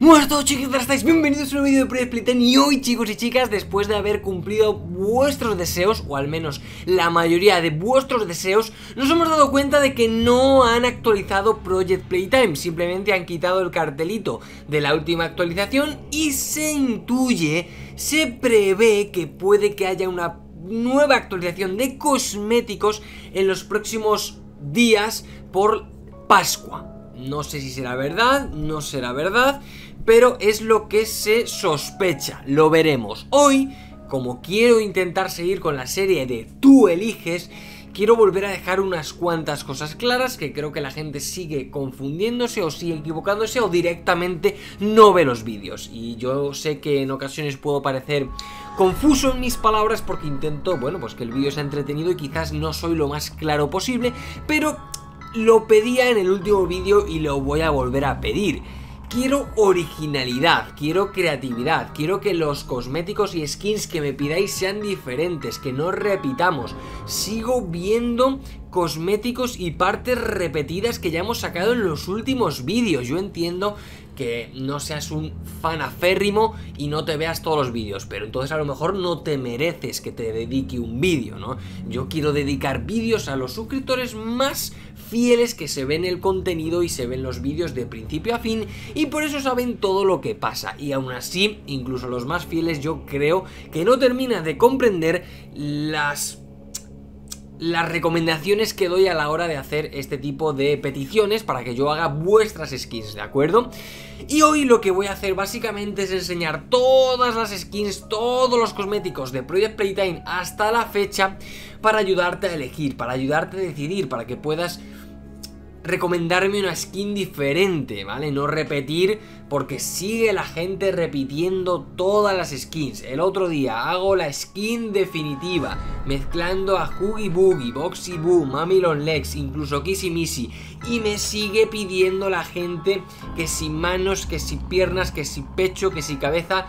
Buenas a todos chicos, ¿cómo estáis? Bienvenidos a un nuevo vídeo de Project y hoy chicos y chicas, después de haber cumplido vuestros deseos, o al menos la mayoría de vuestros deseos, nos hemos dado cuenta de que no han actualizado Project Playtime, simplemente han quitado el cartelito de la última actualización y se intuye, se prevé que puede que haya una nueva actualización de cosméticos en los próximos días por Pascua. No sé si será verdad, no será verdad, pero es lo que se sospecha, lo veremos. Hoy, como quiero intentar seguir con la serie de Tú eliges, quiero volver a dejar unas cuantas cosas claras que creo que la gente sigue confundiéndose o sigue equivocándose o directamente no ve los vídeos. Y yo sé que en ocasiones puedo parecer confuso en mis palabras porque intento, bueno, pues que el vídeo sea entretenido y quizás no soy lo más claro posible, pero lo pedía en el último vídeo y lo voy a volver a pedir. Quiero originalidad, quiero creatividad, quiero que los cosméticos y skins que me pidáis sean diferentes, que no repitamos. Sigo viendo cosméticos y partes repetidas que ya hemos sacado en los últimos vídeos. Yo entiendo que no seas un fan aférrimo y no te veas todos los vídeos, pero entonces a lo mejor no te mereces que te dedique un vídeo, ¿no? Yo quiero dedicar vídeos a los suscriptores más fieles que se ven el contenido y se ven los vídeos de principio a fin y por eso saben todo lo que pasa y aún así, incluso los más fieles yo creo que no terminan de comprender las las recomendaciones que doy a la hora de hacer este tipo de peticiones para que yo haga vuestras skins, ¿de acuerdo? Y hoy lo que voy a hacer básicamente es enseñar todas las skins, todos los cosméticos de Project Playtime hasta la fecha para ayudarte a elegir, para ayudarte a decidir, para que puedas recomendarme una skin diferente, ¿vale? No repetir porque sigue la gente repitiendo todas las skins. El otro día hago la skin definitiva, mezclando a Huggy Boogie, Boxy Boo, Mamilon Legs, incluso Kissy Missy. Y me sigue pidiendo la gente que si manos, que si piernas, que si pecho, que si cabeza...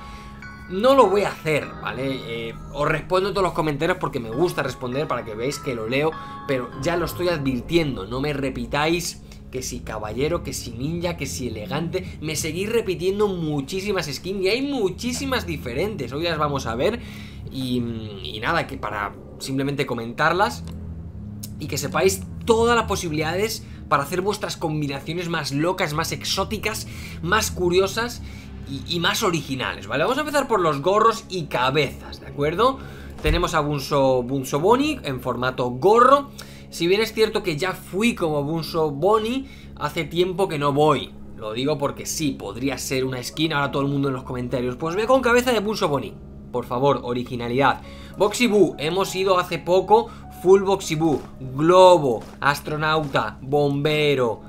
No lo voy a hacer, ¿vale? Eh, os respondo todos los comentarios porque me gusta responder para que veáis que lo leo, pero ya lo estoy advirtiendo, no me repitáis que si caballero, que si ninja, que si elegante, me seguís repitiendo muchísimas skins y hay muchísimas diferentes, hoy las vamos a ver y, y nada, que para simplemente comentarlas y que sepáis todas las posibilidades para hacer vuestras combinaciones más locas, más exóticas, más curiosas y, más originales, ¿vale? Vamos a empezar por los gorros y cabezas, ¿de acuerdo? Tenemos a Bunso, Bunso Bonnie en formato gorro. Si bien es cierto que ya fui como Bunso Bonnie, hace tiempo que no voy. Lo digo porque sí, podría ser una skin, ahora todo el mundo en los comentarios. Pues ve con cabeza de Bunso Bonnie. Por favor, originalidad. Boxy Boo, hemos ido hace poco Full Boxy Boo, Globo, Astronauta, Bombero.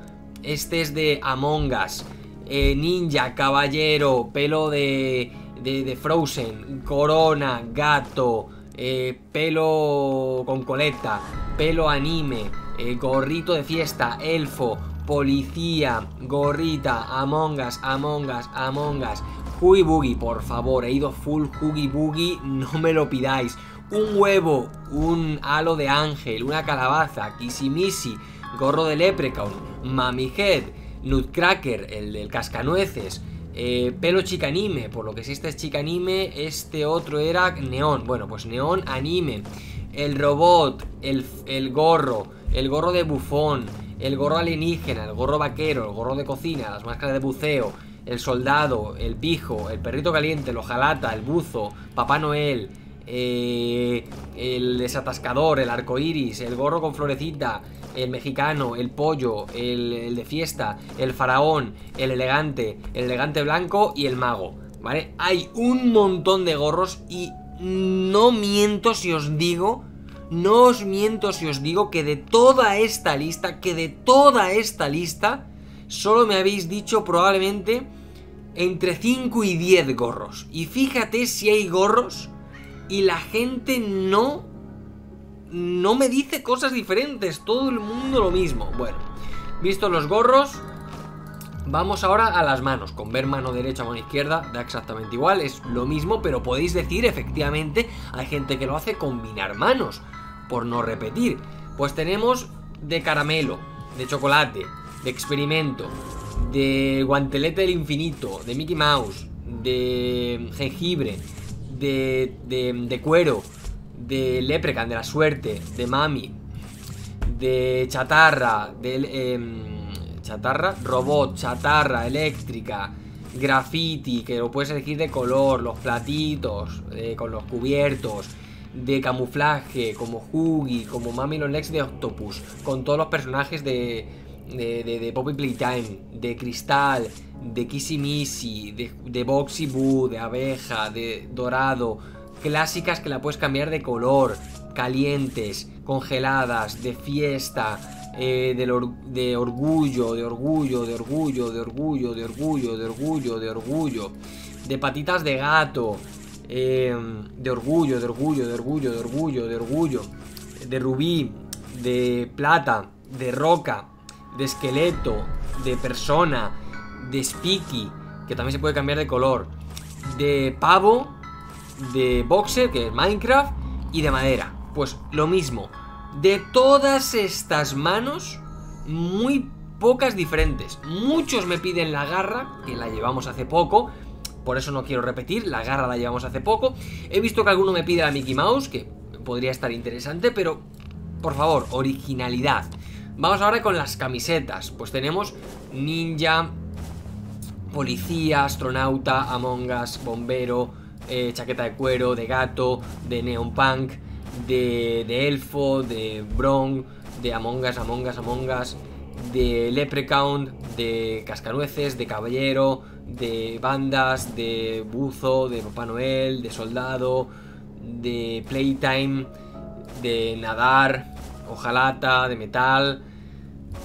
Este es de Among Us. Eh, ninja, caballero, pelo de, de, Frozen, corona, gato, eh, pelo con coleta, pelo anime, eh, gorrito de fiesta, elfo, policía, gorrita, Among Us, Among Us, Among Us, Huggy Boogie, por favor, he ido full Huggy Boogie, no me lo pidáis. Un huevo, un halo de ángel, una calabaza, Kissimisi, gorro de leprechaun, Mami Head, Nutcracker, el del cascanueces, eh, pelo chicanime, por lo que si este es chicanime, este otro era neón. Bueno, pues neón anime. El robot, el, el gorro, el gorro de bufón, el gorro alienígena, el gorro vaquero, el gorro de cocina, las máscaras de buceo, el soldado, el pijo, el perrito caliente, el ojalata, el buzo, Papá Noel, eh, el desatascador, el arco iris, el gorro con florecita, el mexicano, el pollo, el, de fiesta, el faraón, el elegante, el elegante blanco y el mago, ¿vale? Hay un montón de gorros y no miento si os digo, no os miento si os digo que de toda esta lista, que de toda esta lista, solo me habéis dicho probablemente entre 5 y 10 gorros. Y fíjate si hay gorros y la gente no no me dice cosas diferentes, todo el mundo lo mismo. Bueno, visto los gorros, vamos ahora a las manos. Con ver mano derecha, mano izquierda, da exactamente igual, es lo mismo, pero podéis decir, efectivamente, hay gente que lo hace combinar manos, por no repetir. Pues tenemos de caramelo, de chocolate, de experimento, de guantelete del infinito, de Mickey Mouse, de jengibre, de, de, cuero, de Leprecan, de la suerte, de Mami, de chatarra, de em, chatarra, robot, chatarra, eléctrica, graffiti, que lo puedes elegir de color, los platitos, eh, con los cubiertos, de camuflaje, como Huggy, como Mami los Lex de Octopus, con todos los personajes de, de, de, Poppy Playtime, de Cristal, de Kissy Missy, de, de Boxy Boo, de Abeja, de Dorado, clásicas que la puedes cambiar de color, calientes, congeladas, de fiesta, eh, de, de orgullo, de orgullo, de orgullo, de orgullo, de orgullo, de orgullo, de orgullo, de patitas de gato, eh, de orgullo, de orgullo, de orgullo, de orgullo, de orgullo, de rubí, de plata, de roca, de esqueleto, de persona, de spiky, que también se puede cambiar de color, de pavo, de boxer, que es Minecraft, y de madera. Pues lo mismo. De todas estas manos, muy pocas diferentes. Muchos me piden la garra, que la llevamos hace poco. Por eso no quiero repetir, la garra la llevamos hace poco. He visto que alguno me pide la Mickey Mouse, que podría estar interesante, pero por favor, originalidad. Vamos ahora con las camisetas. Pues tenemos ninja, policía, astronauta, Among Us, bombero, eh, chaqueta de cuero, de gato, de neon punk, de, elfo, de bron, de Among Us, Among Us, Among Us, de leprechaun, de cascanueces, de caballero, de bandas, de buzo, de Papá Noel, de soldado, de playtime, de nadar, hojalata, de metal,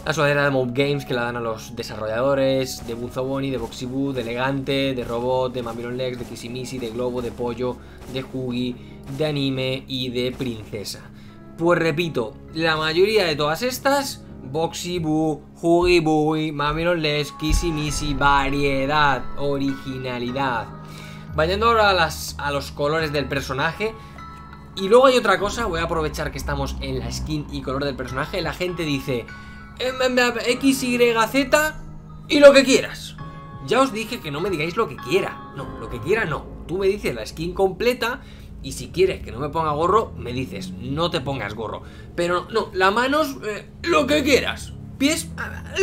la sudadera de Mob Games que la dan a los desarrolladores, de Bunny, de Boxy de Elegante, de Robot, de Mamilon Lex, de Kissimisi, de Globo, de Pollo, de Hugi, de Anime y de Princesa. Pues repito, la mayoría de todas estas, Boxy Boo, Hugi Booey, Mamilon Lex, Kissimisi, variedad, originalidad. Vayendo ahora a los colores del personaje, y luego hay otra cosa, voy a aprovechar que estamos en la skin y color del personaje. La gente dice, X, Y, Z y lo que quieras. Ya os dije que no me digáis lo que quiera. No, lo que quiera no. Tú me dices la skin completa y si quieres que no me ponga gorro, me dices, no te pongas gorro. Pero no, las manos, eh, lo que quieras. Pies,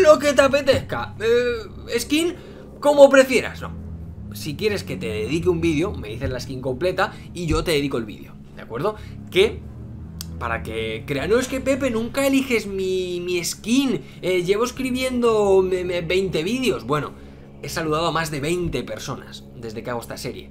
lo que te apetezca. Eh, skin, como prefieras. No. Si quieres que te dedique un vídeo, me dices la skin completa y yo te dedico el vídeo. ¿De acuerdo? Que para que crean, no es que Pepe, nunca eliges mi, skin, eh, llevo escribiendo 20 vídeos. Bueno, he saludado a más de 20 personas desde que hago esta serie.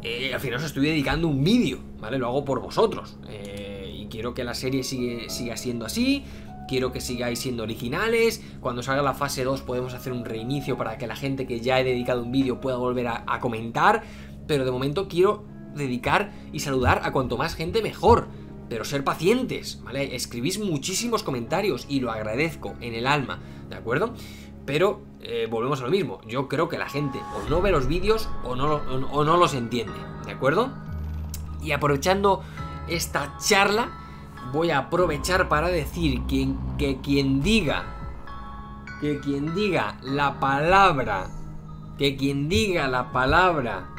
Eh, al final os estoy dedicando un vídeo, ¿vale? Lo hago por vosotros. Eh, y quiero que la serie siga siendo así, quiero que sigáis siendo originales. Cuando salga la fase 2 podemos hacer un reinicio para que la gente que ya he dedicado un vídeo pueda volver a comentar. Pero de momento quiero dedicar y saludar a cuanto más gente mejor pero ser pacientes, ¿vale? Escribís muchísimos comentarios y lo agradezco en el alma, ¿de acuerdo? Pero eh, volvemos a lo mismo, yo creo que la gente o no ve los vídeos o no, o no los entiende, ¿de acuerdo? Y aprovechando esta charla, voy a aprovechar para decir que, que quien diga, que quien diga la palabra, que quien diga la palabra,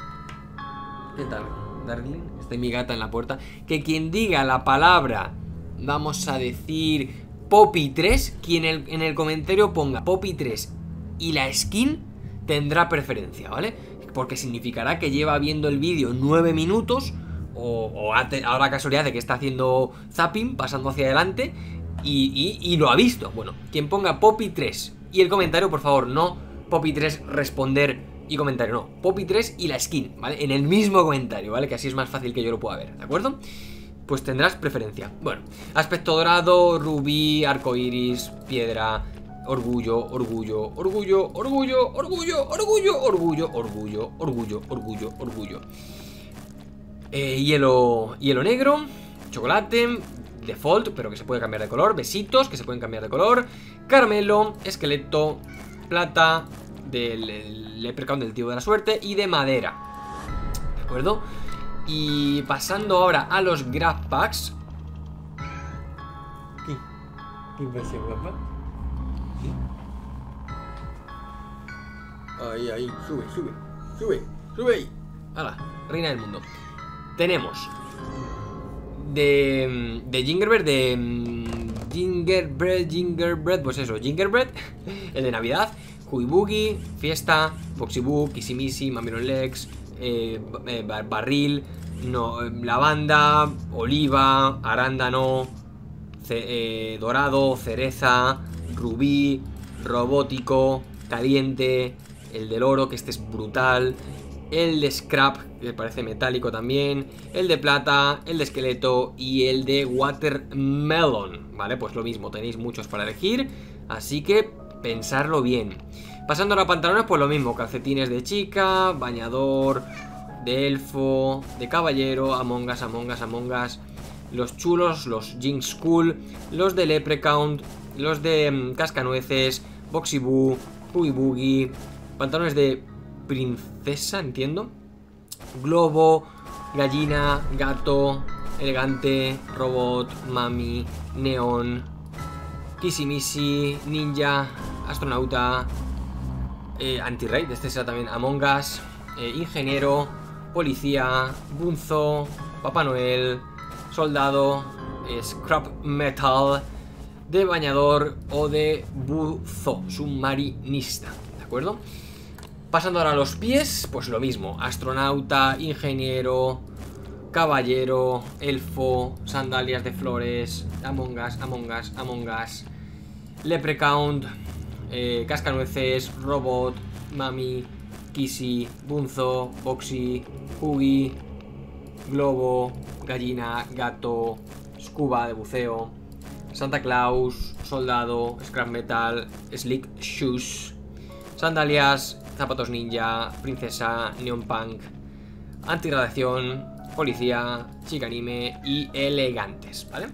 ¿qué tal, Darling? Está mi gata en la puerta. Que quien diga la palabra, vamos a decir Poppy 3, quien en el comentario ponga Poppy 3 y la skin tendrá preferencia, ¿vale? Porque significará que lleva viendo el vídeo 9 minutos o, ahora casualidad de que está haciendo zapping, pasando hacia adelante y, y, lo ha visto. Bueno, quien ponga Poppy 3 y el comentario, por favor, no Poppy 3 responder y comentario, no, Poppy 3 y la skin, ¿vale? En el mismo comentario, ¿vale? Que así es más fácil que yo lo pueda ver, ¿de acuerdo? Pues tendrás preferencia. Bueno, aspecto dorado, rubí, arcoiris, piedra, orgullo, orgullo, orgullo, orgullo, orgullo, orgullo, orgullo, orgullo, orgullo, orgullo, orgullo. Eh, hielo, hielo negro, chocolate, default, pero que se puede cambiar de color, besitos, que se pueden cambiar de color, caramelo, esqueleto, plata, del Leprechaun del tío de la suerte y de madera. ¿De acuerdo? Y pasando ahora a los Grab Packs. ¿Qué? ¿Qué pasa, papá? Ahí, ahí, sube, sube, sube, sube ahí. Hala, reina del mundo. Tenemos de, de Gingerbread, de mm, Gingerbread, Gingerbread, pues eso, Gingerbread, el de Navidad, Huey Boogie, Fiesta, Boxy Boo, Kissimisi, Mamiron Legs, eh, eh, Barril, no, Lavanda, Oliva, Arándano, eh, Dorado, Cereza, Rubí, Robótico, Caliente, el del oro, que este es brutal, el de Scrap, que parece metálico también, el de plata, el de esqueleto y el de Watermelon, ¿vale? Pues lo mismo, tenéis muchos para elegir, así que pensarlo bien. Pasando a pantalones, pues lo mismo, calcetines de chica, bañador, de elfo, de caballero, Among Us, Among Us, Among Us, los chulos, los Jinx Cool, los de Leprechaun, los de mm, Cascanueces, Boxy Boo, Boogie Boogie, pantalones de princesa, entiendo, globo, gallina, gato, elegante, robot, mami, neón, Kissimisi, ninja, astronauta, eh, anti-raid, este será también Among Us, eh, ingeniero, policía, bunzo, Papá Noel, soldado, scrap metal, de bañador o de buzo, submarinista, ¿de acuerdo? Pasando ahora a los pies, pues lo mismo, astronauta, ingeniero, caballero, elfo, sandalias de flores, Among Us, Among Us, Among Us, Leprechaun, eh, cascanueces, robot, mami, kissy, bunzo, boxy, hugi, globo, gallina, gato, scuba de buceo, Santa Claus, soldado, scrap metal, slick shoes, sandalias, zapatos ninja, princesa, neon punk, antirradiación, policía, chica anime y elegantes, ¿vale?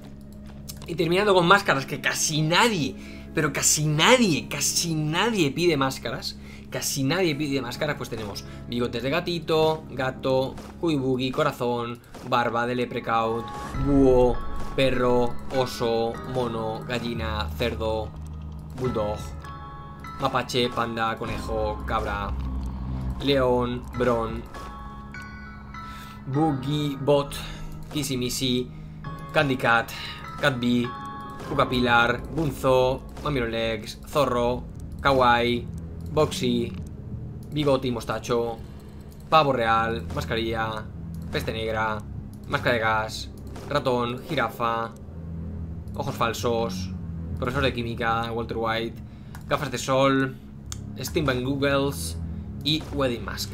Y terminando con máscaras que casi nadie, pero casi nadie, casi nadie pide máscaras. Casi nadie pide máscaras, pues tenemos bigotes de gatito, gato, boogie, corazón, barba de leprecaut, búho, perro, oso, mono, gallina, cerdo, bulldog, mapache, panda, conejo, cabra, león, bron, boogie, bot, kissimisi, candy cat, cat bee, pilar, bunzo, mamiro legs, zorro, kawaii, boxy, bigote y mostacho, pavo real, mascarilla, peste negra, máscara de gas, ratón, jirafa, ojos falsos, profesor de química, Walter White, gafas de sol, Steampunk Googles y Wedding Mask.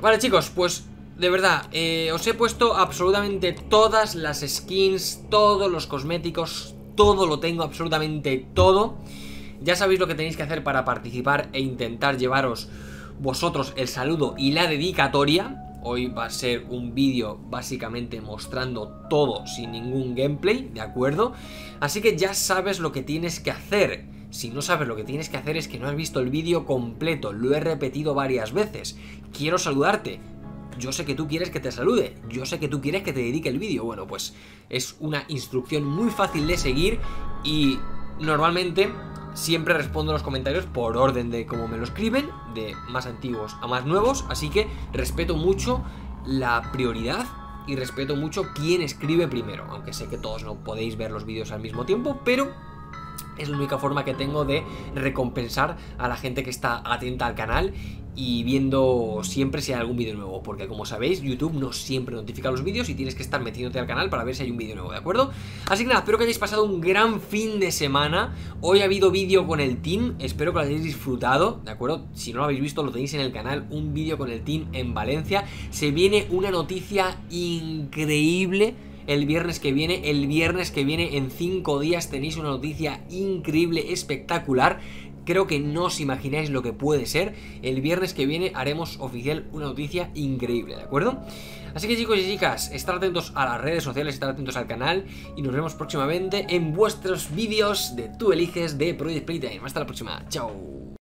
Vale chicos, pues de verdad, eh, os he puesto absolutamente todas las skins, todos los cosméticos, todo lo tengo, absolutamente todo. Ya sabéis lo que tenéis que hacer para participar e intentar llevaros vosotros el saludo y la dedicatoria. Hoy va a ser un vídeo básicamente mostrando todo sin ningún gameplay, ¿de acuerdo? Así que ya sabes lo que tienes que hacer. Si no sabes lo que tienes que hacer es que no has visto el vídeo completo, lo he repetido varias veces. Quiero saludarte. Yo sé que tú quieres que te salude, yo sé que tú quieres que te dedique el vídeo. Bueno, pues es una instrucción muy fácil de seguir y normalmente Siempre respondo los comentarios por orden de cómo me lo escriben, de más antiguos a más nuevos, así que respeto mucho la prioridad y respeto mucho quién escribe primero, aunque sé que todos no podéis ver los vídeos al mismo tiempo, pero es la única forma que tengo de recompensar a la gente que está atenta al canal y viendo siempre si hay algún vídeo nuevo, porque como sabéis, YouTube no siempre notifica los vídeos y tienes que estar metiéndote al canal para ver si hay un vídeo nuevo, ¿de acuerdo? Así que nada, espero que hayáis pasado un gran fin de semana. Hoy ha habido vídeo con el team, espero que lo hayáis disfrutado, ¿de acuerdo? Si no lo habéis visto, lo tenéis en el canal, un vídeo con el team en Valencia. Se viene una noticia increíble el viernes que viene. El viernes que viene, en 5 días, tenéis una noticia increíble, espectacular. Creo que no os imagináis lo que puede ser. El viernes que viene haremos oficial una noticia increíble, ¿de acuerdo? Así que chicos y chicas, estar atentos a las redes sociales, estar atentos al canal y nos vemos próximamente en vuestros vídeos de Tú Eliges de Project Playtime. Hasta la próxima, chao.